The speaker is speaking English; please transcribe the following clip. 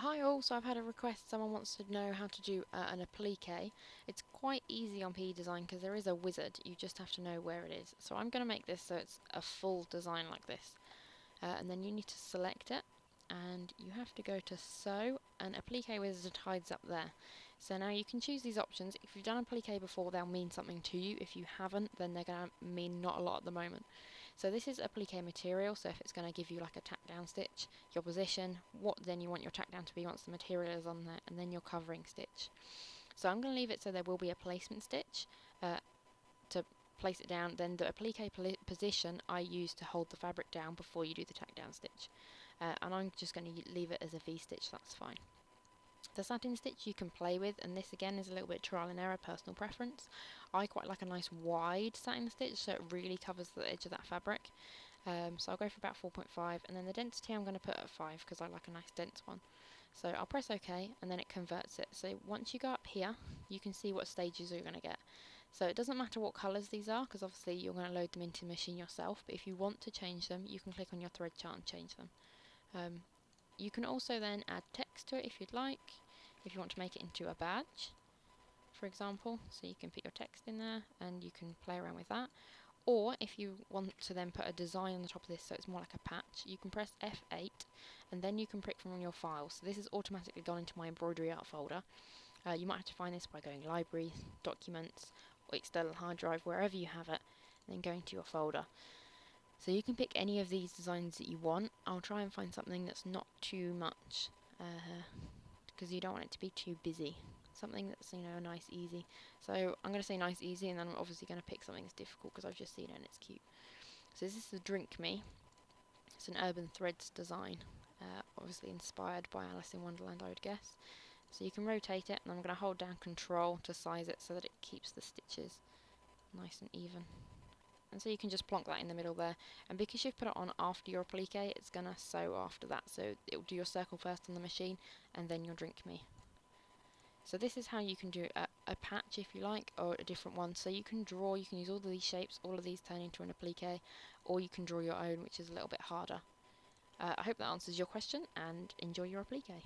Hi all, so I've had a request, someone wants to know how to do uh, an applique. It's quite easy on PE Design because there is a wizard, you just have to know where it is. So I'm going to make this so it's a full design like this. Uh, and then you need to select it, and you have to go to sew, and applique wizard hides up there. So now you can choose these options. If you've done applique before, they'll mean something to you. If you haven't, then they're going to mean not a lot at the moment. So this is applique material, so if it's going to give you like a tack down stitch, your position, what then you want your tack down to be once the material is on there, and then your covering stitch. So I'm going to leave it so there will be a placement stitch uh, to place it down, then the applique position I use to hold the fabric down before you do the tack down stitch. Uh, and I'm just going to leave it as a V-stitch, that's fine. The satin stitch you can play with, and this again is a little bit trial and error, personal preference. I quite like a nice wide satin stitch, so it really covers the edge of that fabric. Um, so I'll go for about 4.5, and then the density I'm going to put at 5 because I like a nice dense one. So I'll press OK, and then it converts it. So once you go up here, you can see what stages you're going to get. So it doesn't matter what colours these are, because obviously you're going to load them into the machine yourself, but if you want to change them, you can click on your thread chart and change them. Um, you can also then add text to it if you'd like if you want to make it into a badge, for example. So you can put your text in there and you can play around with that. Or if you want to then put a design on the top of this so it's more like a patch, you can press F8 and then you can pick from your files. So this has automatically gone into my embroidery art folder. Uh, you might have to find this by going library, documents, or external hard drive, wherever you have it, and then going to your folder. So you can pick any of these designs that you want. I'll try and find something that's not too much uh, because you don't want it to be too busy. Something that's, you know, nice, easy. So I'm going to say nice, easy, and then I'm obviously going to pick something that's difficult because I've just seen it and it's cute. So this is the Drink Me. It's an Urban Threads design, uh, obviously inspired by Alice in Wonderland, I would guess. So you can rotate it, and I'm going to hold down Control to size it so that it keeps the stitches nice and even and so you can just plonk that in the middle there. And because you've put it on after your applique it's gonna sew after that. So it'll do your circle first on the machine and then your drink me. So this is how you can do a, a patch if you like or a different one. So you can draw you can use all of these shapes all of these turn into an applique or you can draw your own which is a little bit harder. Uh, I hope that answers your question and enjoy your applique